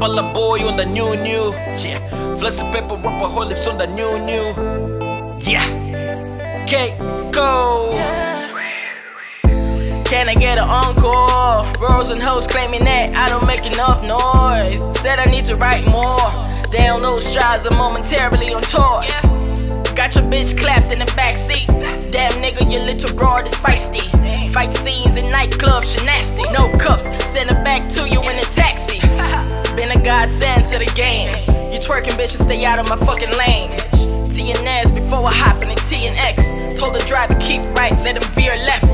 Kampala boy on the new new. Yeah, Flex D'Paper rapaholics on the new new. Yeah, K Cole. Can I get an encore? Bros and hoes claiming that I don't make enough noise. Said I need to write more. Down those strides, I'm momentarily on tour. Got your bitch clapped in the backseat. Damn nigga, your little broad is feisty. Fight scenes in nightclubs, she nasty. No cuffs, send her back to you the game. You twerking bitches, stay out of my fucking lane. TNS before I hop in the TNX. Told the driver keep right, let him veer left.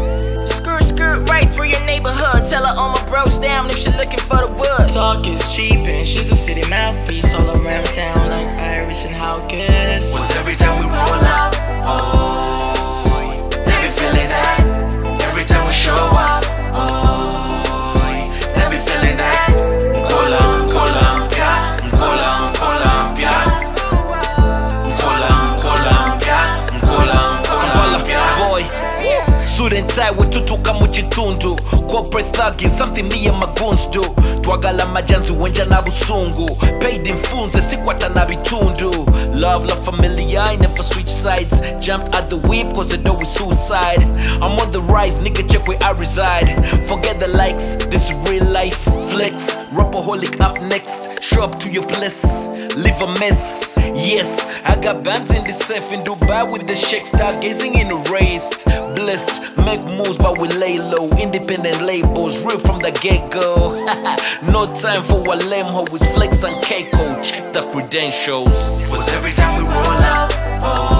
Skirt, skirt right through your neighborhood. Tell her all my bros down if she looking for the wood. Talk is cheap and she's a city mouthpiece all around town like Irish and Hawkins. Was every time we kitundu corporate thugging something me and my goons do. Twagala majanzi wenja na busungu. Paid mfunze sikwata na bitundu. Love love familia I never switch sides. Jumped at the whip cause the door is suicide. I'm on the rise nigga check where I reside. Forget the likes this is real life flex. Rapaholic up next show up to your place leave a mess yes I got bands in the safe in Dubai with the shake stargazing in a wraith. Blessed make moves but we lay low. Independent labels real from the get-go. No time for a lame hoe with flex and Keko. Check the credentials. Was every time we roll out, oh.